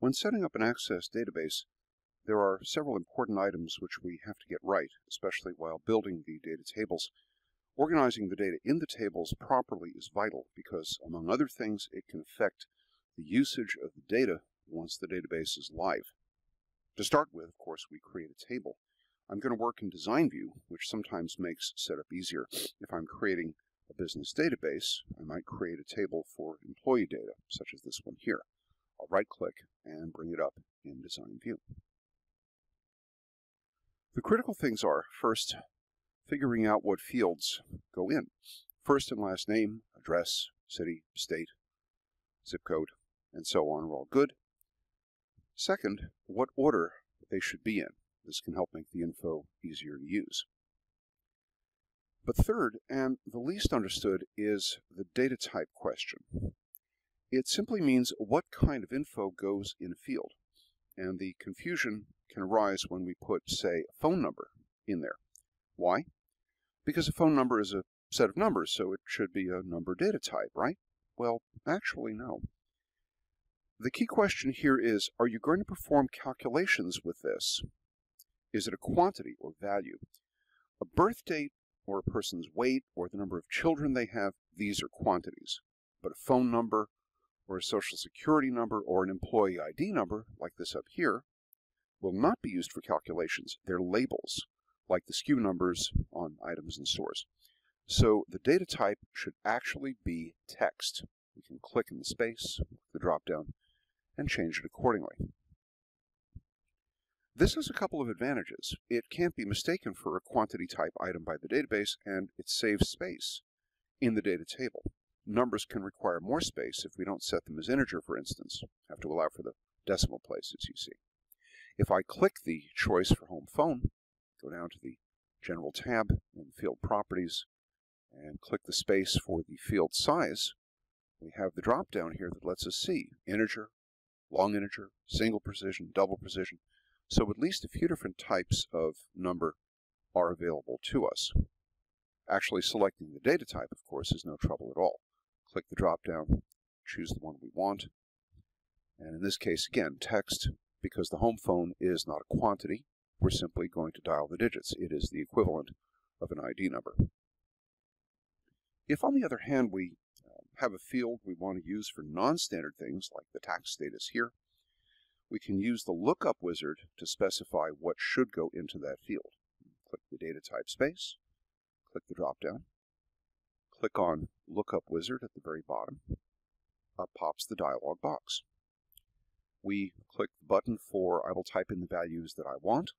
When setting up an Access database, there are several important items which we have to get right, especially while building the data tables. Organizing the data in the tables properly is vital because, among other things, it can affect the usage of the data once the database is live. To start with, of course, we create a table. I'm going to work in Design View, which sometimes makes setup easier. If I'm creating a business database, I might create a table for employee data, such as this one here. I'll right-click and bring it up in Design View. The critical things are, first, figuring out what fields go in. First and last name, address, city, state, zip code, and so on are all good. Second, what order they should be in. This can help make the info easier to use. But third, and the least understood, is the data type question. It simply means what kind of info goes in a field. And the confusion can arise when we put, say, a phone number in there. Why? Because a phone number is a set of numbers, so it should be a number data type, right? Well, actually, no. The key question here is, are you going to perform calculations with this? Is it a quantity or value? A birth date or a person's weight or the number of children they have, these are quantities. But a phone number or a social security number or an employee ID number, like this up here, will not be used for calculations. They're labels, like the SKU numbers on items in stores. So the data type should actually be text. We can click in the space, the drop down, and change it accordingly. This has a couple of advantages. It can't be mistaken for a quantity type item by the database, and it saves space in the data table numbers can require more space if we don't set them as integer, for instance. Have to allow for the decimal places, you see. If I click the choice for home phone, go down to the General tab in Field Properties, and click the space for the field size, we have the drop down here that lets us see integer, long integer, single precision, double precision. So at least a few different types of number are available to us. Actually selecting the data type, of course, is no trouble at all click the drop down, choose the one we want. And in this case, again, text, because the home phone is not a quantity, we're simply going to dial the digits. It is the equivalent of an ID number. If, on the other hand, we uh, have a field we want to use for non-standard things, like the tax status here, we can use the lookup wizard to specify what should go into that field. Click the data type space, click the drop down, Click on Lookup Wizard at the very bottom. Up pops the dialog box. We click the button for I will type in the values that I want.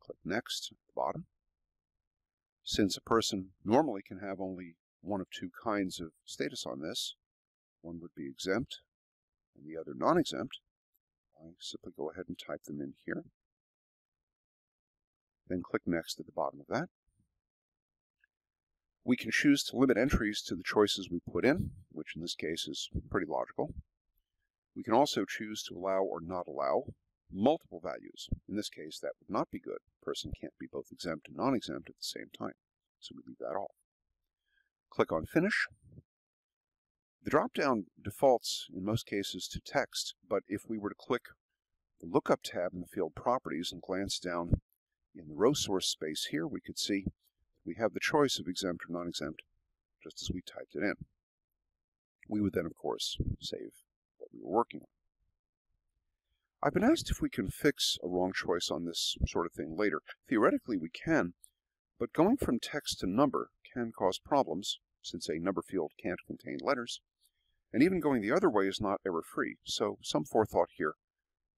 Click Next at the bottom. Since a person normally can have only one of two kinds of status on this, one would be exempt and the other non-exempt, I simply go ahead and type them in here. Then click Next at the bottom of that. We can choose to limit entries to the choices we put in, which in this case is pretty logical. We can also choose to allow or not allow multiple values. In this case, that would not be good. A person can't be both exempt and non-exempt at the same time, so we leave that off. Click on Finish. The drop-down defaults in most cases to text, but if we were to click the Lookup tab in the field Properties and glance down in the row source space here, we could see we have the choice of exempt or non-exempt just as we typed it in. We would then, of course, save what we were working on. I've been asked if we can fix a wrong choice on this sort of thing later. Theoretically, we can, but going from text to number can cause problems, since a number field can't contain letters, and even going the other way is not error-free, so some forethought here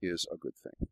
is a good thing.